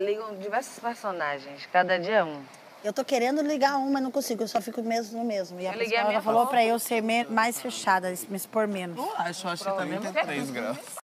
Ligam diversos personagens, cada dia um. Eu tô querendo ligar um, mas não consigo, eu só fico mesmo no mesmo. E a Eu liguei falou pra eu ser mais fechada, me expor menos. Eu acho, eu acho que também tem três graus.